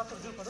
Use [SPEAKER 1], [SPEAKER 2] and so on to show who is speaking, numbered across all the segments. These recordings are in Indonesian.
[SPEAKER 1] কত জোর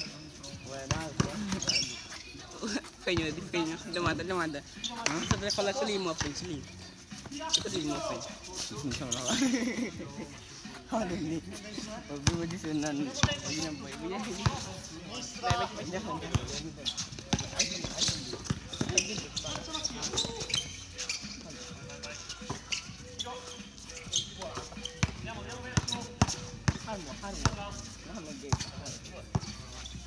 [SPEAKER 2] Otto.
[SPEAKER 1] géej booy
[SPEAKER 2] Stai, stai, stai, stai, stai. Bravo.
[SPEAKER 1] Baba. am koo xam te ni jigéen la xam ni góor moom tam
[SPEAKER 2] Dai,
[SPEAKER 1] ñu ñu ñu ñu am koo xam ne góor la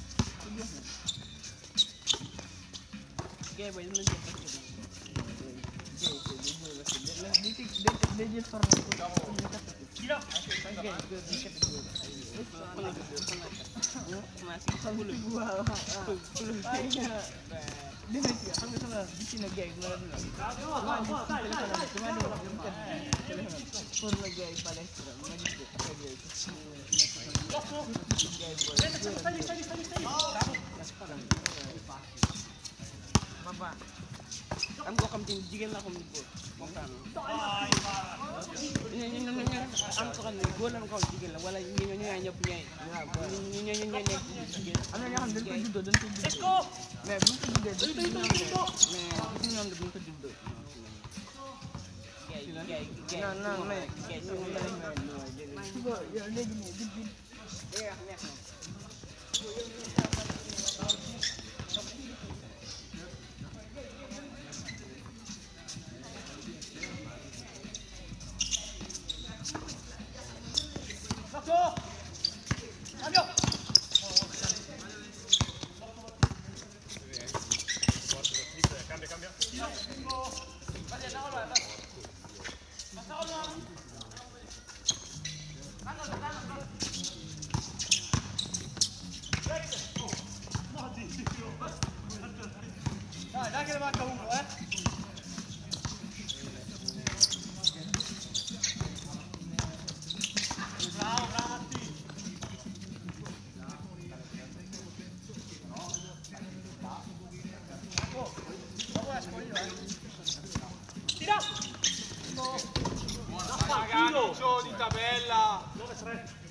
[SPEAKER 1] kaw jigéen la wala ñu ñu ñooy ñëpp ñooy ñu ñu ñu ñooy nekk jigéen am na ñoo xam ne dañ koy juddoo dañ koy juddoo
[SPEAKER 2] Esco!
[SPEAKER 1] mais buñ ko juddoo dañ koy
[SPEAKER 2] Dito, dito,
[SPEAKER 1] juddoo
[SPEAKER 2] dito!
[SPEAKER 1] mais ci ñoom de buñ ko juddoo non non mais yow léegi nii bit bit day wax neex na
[SPEAKER 2] Marco! bella! Dove sarete?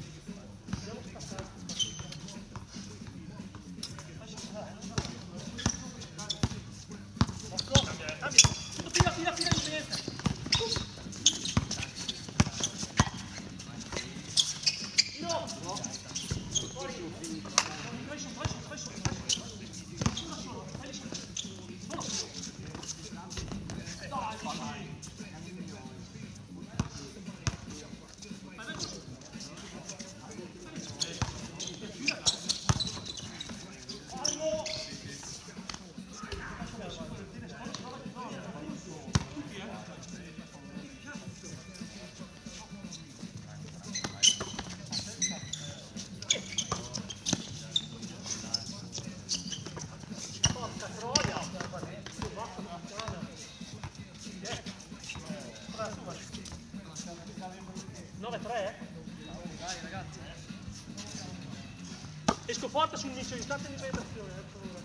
[SPEAKER 2] forte sul
[SPEAKER 3] inizio di
[SPEAKER 2] stante di penetrazione, eh, per favore.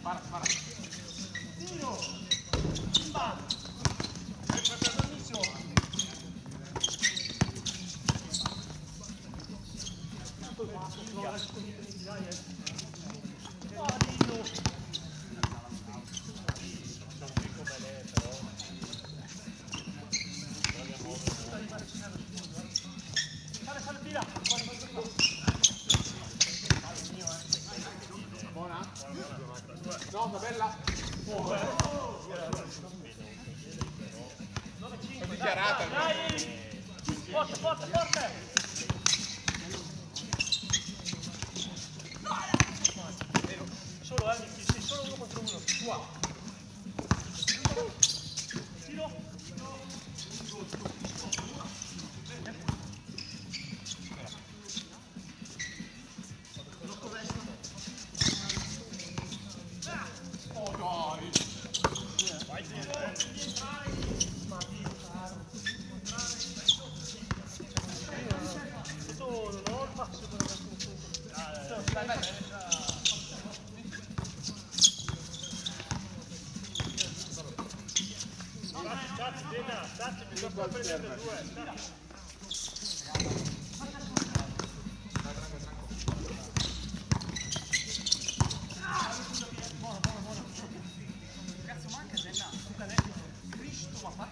[SPEAKER 3] Para, para.
[SPEAKER 2] Tiro!
[SPEAKER 3] mặt mắt